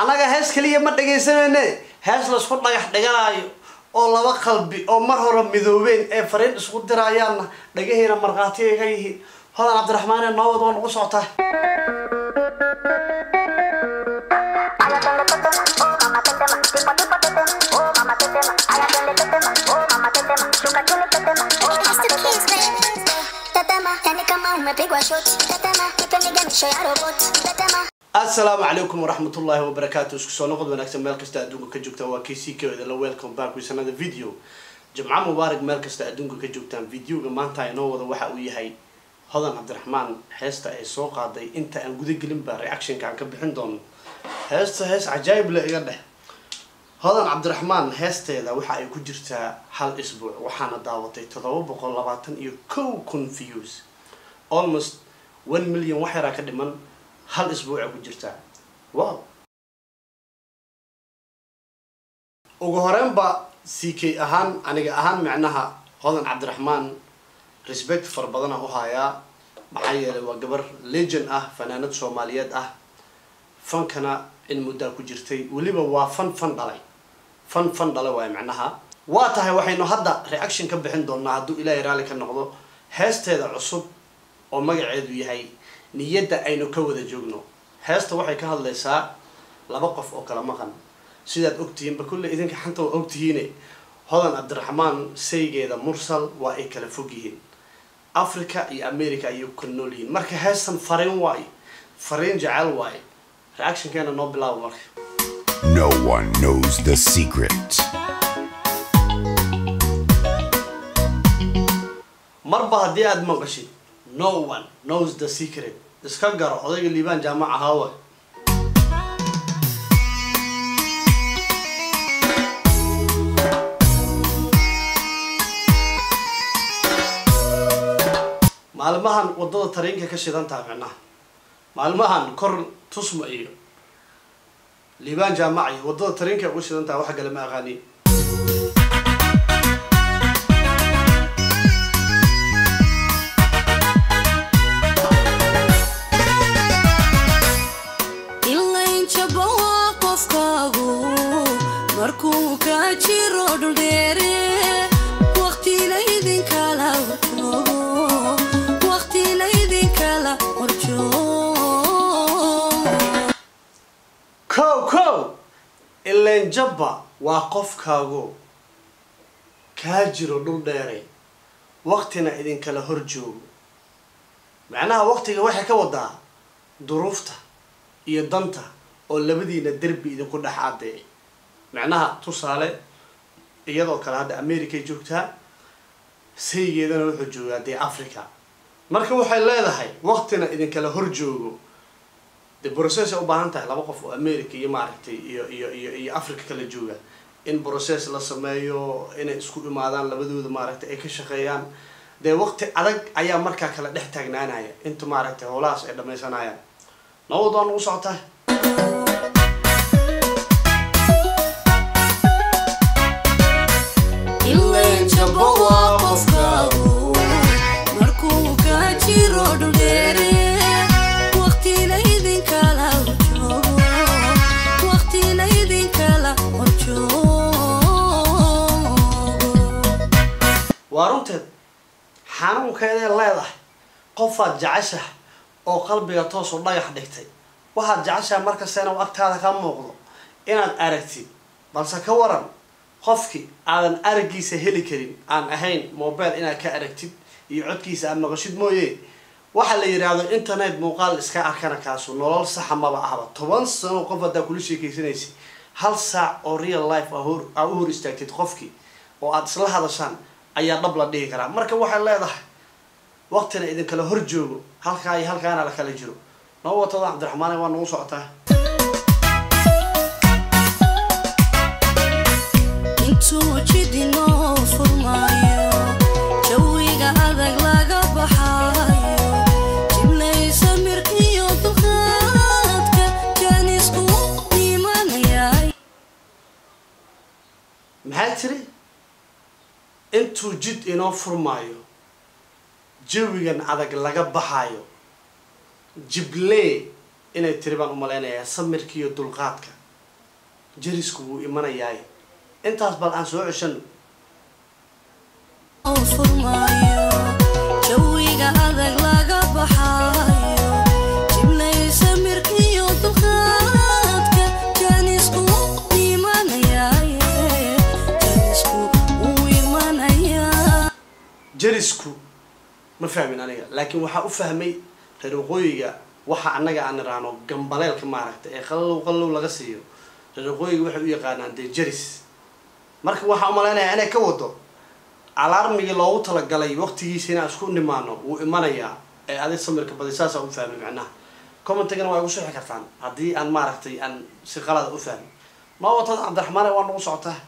annaga hees keliya ma dhagaysanayne hees laysku dhagax dhiganaayo oo laba qalbi oo mar hore midoobeen ee fariin isku diraayaanna markhaati ay ka yihiin hodan cabdiraxmaane noowad waa nagu socotaa assalaamu calaykum waraxmatullaahi wabarakaatu isku soo noqod wanaagsan meel kasta adduunka ka joogtaan waa kc la welcome back another video. Jimco mubaarak meel kasta adduunka ka joogtaan. Videoga maanta inoo wada waxa uu yahay hodan cabdiraxmaan heesta ay soo qaaday inta aan guda gelinba reactionka aan ka bixin doono. Heesta hees cajaayib le iga dheh hodan cabdiraxmaan heesteeda waxa ay ku jirtaa hal isbuuc waxaana daawatay toddoba boqol labaatan iyo kow views. Almost one million wax yaraa ka dhiman hal isbuuca ku jirtaa wow. Ugu horeynba c k ahaan aniga ahaan micnaha hodan cabdiraxmaan respect fara badana u hayaa. Maxaa yeelay waa gabar legend ah fanaanad soomaaliyeed ah. Fankana in muddaa ku jirtay weliba waa fan fan dhalay fan fan dhalay waay micnaha waa tahay waxaynu hadda reaction ka bixin doonaa hadduu ilaahay raalli ka noqdo. Heesteeda cusub oo magaceedu yahay niyadda aynu ka wada joogno. Heesta waxay ka hadlaysaa laba qof oo kala maqan. Sidaad ogtihiinba kulle idinka xanta waa ogtihiine hodan cabdiraxmaan saygeeda mursal waa ay kala fog yihiin. Africa iyo america ayay ku kala nool yihiin. Marka heestan fariin waayo fariin jecel waayo reactionkeena noo bilaabo marka one knows the secret. marba haddii aada maqashid no one knows the secret. Iska garo odayga liibaan jaamac ahaawa maalmahan waddada tariinka ka shidan taha micnaha maalmahan kor tusma iyo liibaan jaamac iyo waddada tariinka uga shidan taha waxa kale ma aqaani waa qofkaago kaa jiro dhul dheeray. Waqtina idinkala hor joogo. Macnaha waqtiga waxay ka wadaa duruufta iyo danta oo labadiina derbi idinku dhex adeey macnaha tusaale iyadoo kale hadda americay joogtaa saygeedana wuxuu joogaa dee africa marka waxay leedahay waqtina idinkala hor joogo de process ay u baahan tahay laba qof oo america iyo maaragtay iyo iyo iyo iyo africa kala jooga. In process la sameeyo inay isku imaadaan labadooda maaragtay ay ka shaqeeyaan. Dee waqti adag ayaa markaa kala dhex taagnaanaya. Inta maaragtay howlahaas ay dhamaysanayaan. Nabad waa nagu socotaa ilayn xanuunkeeday leedahay qofaad jeceshaha oo qalbiga toos u dhagax dhigtay waxaad jeceshaha markasta inuu agtaada ka muuqdo inaad aragtid balse ka waran qofkii aadan araggiisa heli karin aan ahayn mobile inaad ka aragtid iyo codkiisa aad maqashid mooye waxaa la yidhaahdo internet muuqaal iska arkana kaasu nolol saxa maba ahba. Toban sano qof haddaa kula sheekaysanaysa hal saac oo real life aa hor- aa u hor istaagtid qofkii oo aad isla hadashaan ayaa dhab la dhihi karaa. Marka waxay leedahay waqtina idinkala hor joogo halkaa iyo halkaana la kala jiro. Noo watada cabdiraxmaane waa nagu socotaa intuu jidinoo furmaayo jawiga adag laga baxaayo jiblaysa mir iyo dulqaadka jaanisku imanayay maxaa tiri intuu jid inoo furmaayo jawigan adag laga baxaayo jiblee inay tiri baan u malaynayaa samirka iyo dulqaadka. Jarisku wuu imanayaaye intaas bal aan soo ceshano jarisku ma fahmin aniga laakiin waxaa u fahmay reer waqooyiga waxa annaga aan iraano gambaleelka maaragta ee qallow qallow laga siiyo. Reer waqooyiga waxay u yaqaanaan dee jaris. Marka waxaa umalaynayaa inay ka wado alaarmigii loogu talagalay waqtigiisa inaan isku nimaano wuu imanayaa ee adig samirka badi saasaa u fahmay macnaha. Commentigana waa igu sixi kartaan haddii aan maaragtay aan si qalada u fahmin. Ma watada cabdiraxmaane waa nagu socotaa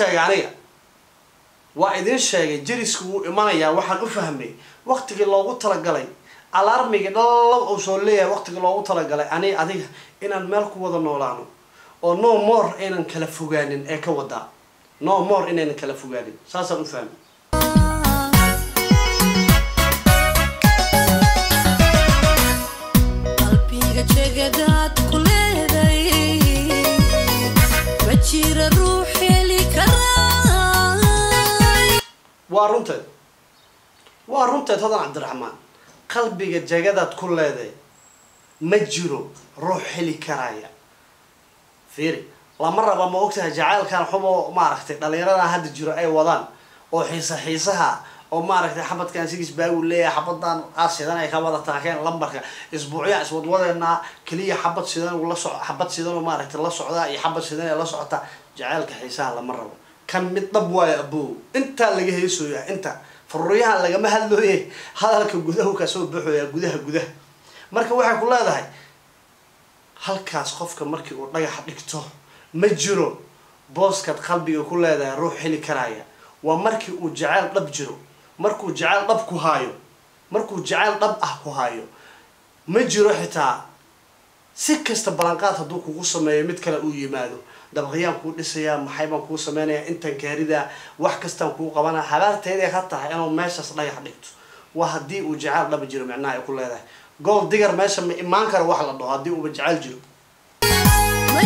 sheegay aniga. Waa idiin sheegay jarisku wuu imanayaa waxaan u fahmay waqtigii loogu talagalay. Alaarmigii dhalab uu soo leeyahay waqtigii loogu talagalay ani adiga inaan meel ku wada noolaano oo no more aynan kala fogaanin ee ka wadaa no more inaynan kala fogaanin. Saasaan u fahmay. Qalbiga waa runteed waa runteed hodan cabdiraxmaan. Qalbiga jagadaad ku leeday. Ma jiro ruux heli karaya. Fiiri lama raba ma ogtahay jacaylkan xumo maaragtay dhalinyarada hadda jiro ay wadaan oo xiisa xiisaha oo maaragtay xabadkan sigis baagu leeyahay xabadan aas sidan ay ka wada taakeen lambarka. Isbuucya iswadwadeenaa keliya xabad sidan la soc xabad sidan oo maaragtay la socdaa iyo xabad sidan ee la socota. Jacaylka xiisaha lama rabo kan mid dhab waayo abow intaa laga heesooyaa inta. Faruuryahan lagama hadlooye. Hadalka gudahu ka soo baxoyaa gudaha gudaha. Marka waxay ku leedahay halkaas qofka markii uu dhagaxa dhigto ma jiro booskaad qalbiga ku leedahay ruux heli karaya. Waa markii uu jacayl dhab jiro. Markuu jacayl dhab ku haayo markuu jacayl dhab ah ku haayo ma jiro xitaa. Si kasta ballanqaad hadduu kugu sameeyo mid kale uu yimaado dabaqyaan kuu dhisayaa maxay baan kuu sameynayaa intaan gaaridaa wax kastaan kuu qabanaa habaarteeday ka tahay inuu meeshaas dhagax dhigto. Waa haddii uu jacayl dhaba jiro micnaha ay ku leedahay. Gool digar meesha ma imaan karo wax la dhaho haddii uuba jacayl jiro. Ma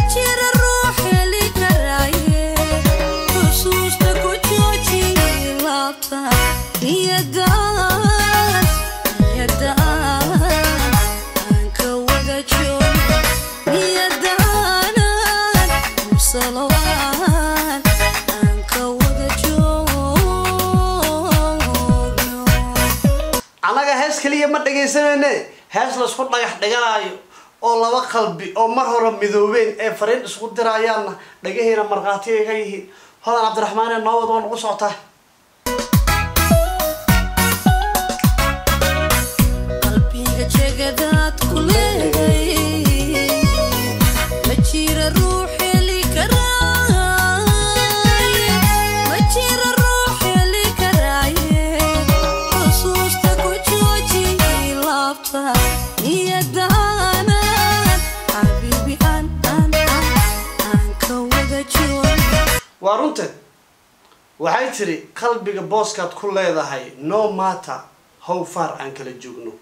dhagaysanayne hees laysku dhagax dhiganaayo oo laba qalbi oo mar hore midoobeen ee fariin isku diraayaanna dhagahiina markhaati ay ka yihiin. Hodan cabdiraxmaane noowad waa nagu socotaa tiri qalbiga booskaad ku leedahay no matter how far aan kala joogno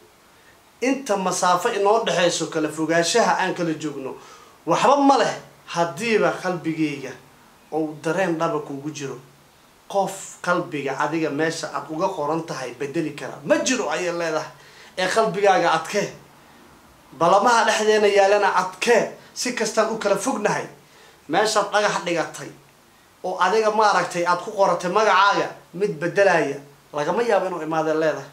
inta masaafo inoo dhexayso kala fogaanshaha aan kala joogno waxba ma leh haddiiba qalbigayga ou dareen dhaba kugu jiro. Qof qalbiga adiga meesha aad uga qoran tahay bedeli kara. Ma jiro ayay leedahay. Ee qalbigaaga adkee. Balamaha dhexdeena yaalana adkee. Si kastaan u kala fognahay meeshaad dhagax dhigatay oo adiga maaragtay aad ku qoratay magacaaga mid bedelaya lagama yaabo inuu imaadeen leedahay.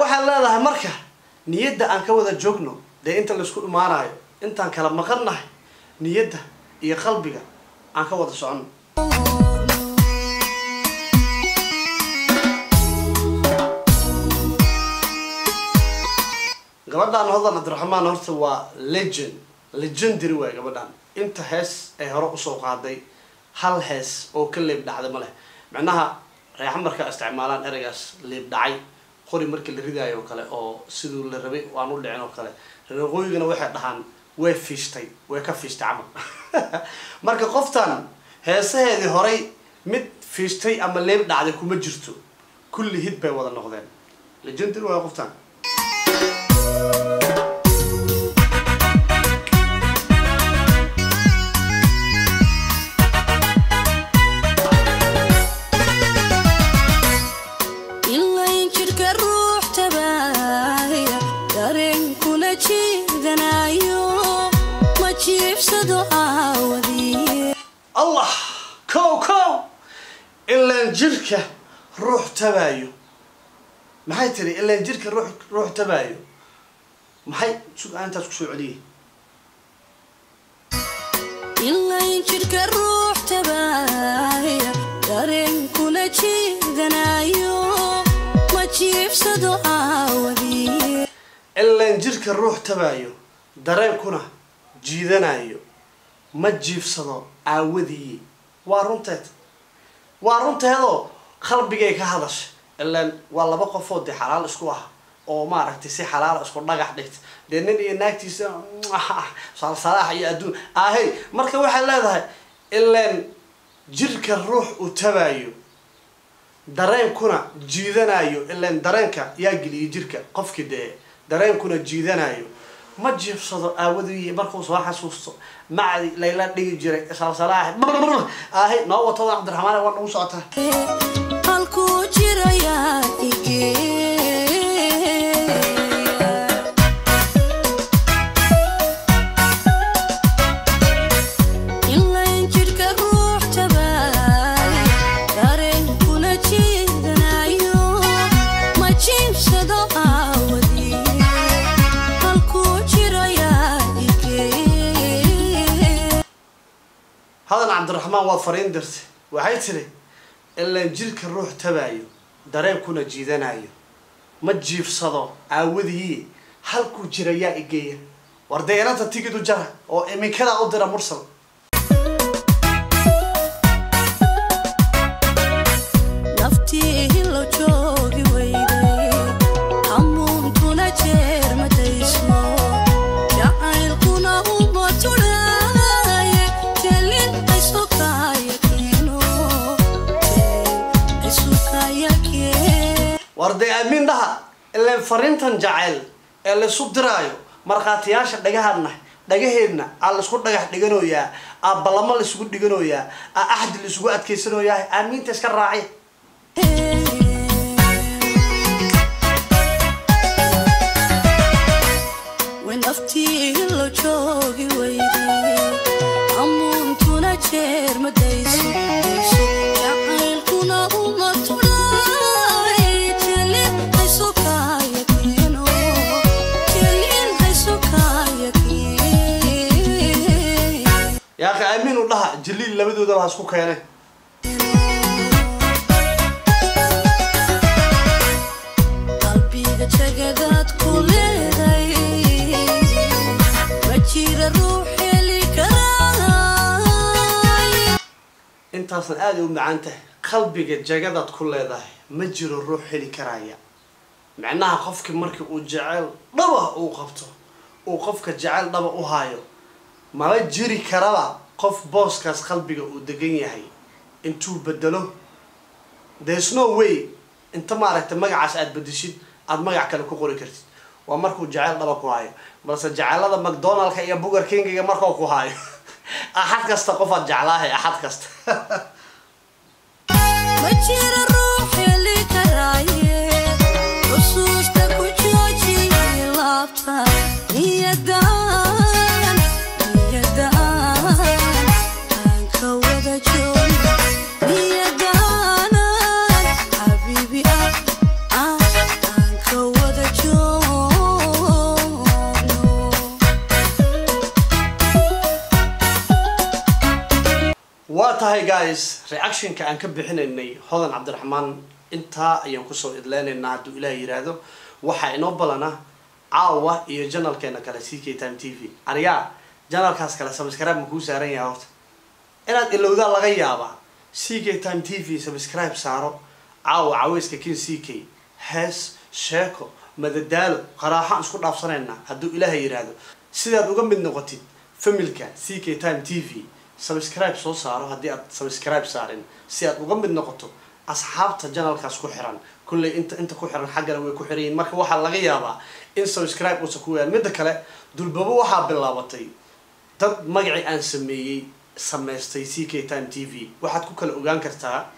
Waxaad leedahay marka niyadda aan ka wada joogno dee inta laysku imaanayo intaan kala maqannahay niyadda iyo qalbiga aan ka wada soconno gabadhan hodan cabdiraxmaan horta waa legend legendary waay gabadhan. Inta hees ay hore u soo qaaday hal hees oo ka leeb dhacday ma leh. Macnaha reexa markaa isticmaalaan ereygaas leeb dhacay qori markii la ridaayo oo kale oo siduu la rabay aan u dhicin oo kale. Reeqooyigana waxay dhahaan way fiishtay way ka fiishtay camal. Marka qoftan heesaheedii horay mid fiishtay ama leeb dhacday kuma jirto. Kulli hid bay wada noqdeen. Legendary waay qoftan allah kow kow ilaan jirka ruux tabaayo maxay tiri ilaan jirka ruux tabaayo maxay intaas ku soo celiyay ilayn jidhka ruux jiidanayo ma jiibsado aawadiye jirka ruux tabaayo dareenkuna jiidanayo ma jiifsado aawadii. Waa runteed. Waa runteedoo qalbigay ka hadashay. Ilaan waa laba qofoo dee xalaal isku ah oo maaragtay si xalaala isku dhagax dhigta. Dee nin iyo naagtiisa salsalaax iyo adduun. Ahey marka waxay leedahay ilaan jirka ruux uu tabaayo dareenkuna jiidanayo ilaan dareenka yaa geliyay jirka qofkii dee dareenkuna jiidanayo ma jiifsado aawadii markuu soo xasuusto macdi layla dhigi jiray salsalaax ahay noo wato cabdiraxmaan waa nagu socotaa cabdiraxmaan waa fariin dirtay. Waxay tiri ilaan jirka ruux tabaayo dareenkuna jiidanayo ma jiifsado aawadii halkuu jira yaa igeeya war dee inanta tigid u jara oo iminkadaa u dira mursal ilaan fariintan jacayl ee laysu diraayo markhaatiyaasha dhagahaadna dhagaheedna aa la isku dhagax dhiganoyaa aa ballamo laisugu dhiganoyaa aa axdi laisugu adkaysanoyaa aamiinta iska naftii hilo ma jira ruux heli karaay intaasna aada u macaan tahay qalbiga jagadaad ku leedahay ma jiro ruux heli karaya. Macnaha qofki markii uu jeceyl dhaba uu qabto uu qofka jeceyl dhaba u haayo maba jiri karaba qof booskaas qalbiga uu degan yahay intuu bedelo there's no way inta maaragtay magacaas aad bedeshid aada magac kale ku qori kartid. Waa markuu jeceyl dhaba ku haayo. Balse jecelada macdonaldka iyo bugar kingiga markuu ku haayo axad kasta qofaad jeclaahay axad kasta tahay guys. Reactionka aan ka bixinaynay hodan cabdiraxmaan intaa ayaan ku soo idleynaynaa hadduu ilaah yiraahdo waxaa inoo balana caawa iyo janalkeena kale c k time t v. Anigaa janalkaas kale subscribe ma kuu saaran yahay horta. Inaad ilowdaa laga yaabaa c k time t v subscribe saaro caawa caweyska kin c k hees sheeko madadaalo qaraaxaan isku dhaafsanaynaa hadduu ilaaha yiraahdo. Sidaad uga mid noqotid familka c k time t v subscribe soo saaro haddii aad subscribe saarin. Si aad uga mid noqoto asxaabta janalkaas ku xiran kulley inta inta ku xiran xaggana way ku xiran yihiin marka waxaa laga yaabaa in subscribe uusan ku wayaan midda kale dulbabo waxaa bilaabatay dad magacii aan sameeyey samaystay c k time t v. Waxaad ku kala ogaan kartaa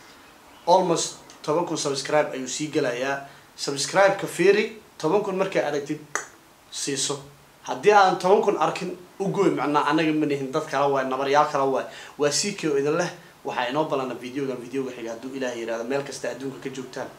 almost toban kun subscribe ayuu sii gelayaa subscribe-ka fiiri toban kun markaa aragtid siiso haddii aan toban kun arkin ugoy macnaa anaga manihin dad kala waay nabaryaal kala waay. Waa c idin leh waxaa inoo balana videogan videoga xiga hadduu ilaah yiraahdo meel kasta adduunka ka joogtaan.